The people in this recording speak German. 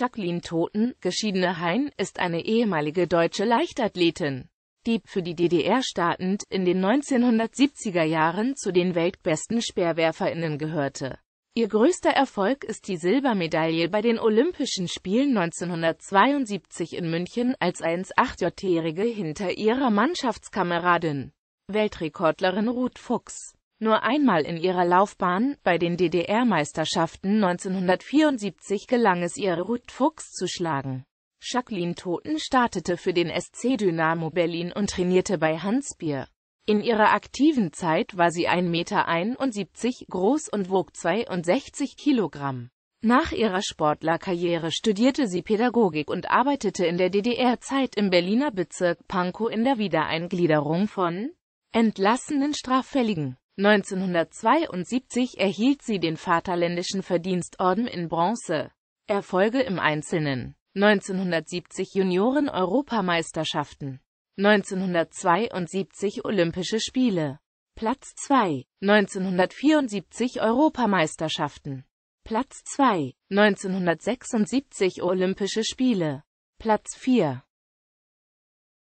Jacqueline Toten, geschiedene Hein, ist eine ehemalige deutsche Leichtathletin, die, für die DDR startend, in den 1970er Jahren zu den weltbesten Speerwerferinnen gehörte. Ihr größter Erfolg ist die Silbermedaille bei den Olympischen Spielen 1972 in München als 1,8-Jährige hinter ihrer Mannschaftskameradin, Weltrekordlerin Ruth Fuchs. Nur einmal in ihrer Laufbahn, bei den DDR-Meisterschaften 1974 gelang es ihr Ruth Fuchs zu schlagen. Jacqueline Toten startete für den SC Dynamo Berlin und trainierte bei Hans Bier. In ihrer aktiven Zeit war sie 1,71 Meter groß und wog 62 Kilogramm. Nach ihrer Sportlerkarriere studierte sie Pädagogik und arbeitete in der DDR-Zeit im Berliner Bezirk Pankow in der Wiedereingliederung von entlassenen Straffälligen. 1972 erhielt sie den Vaterländischen Verdienstorden in Bronze. Erfolge im Einzelnen. 1970 Junioren-Europameisterschaften. 1972 Olympische Spiele. Platz 2 1974 Europameisterschaften. Platz 2 1976 Olympische Spiele. Platz 4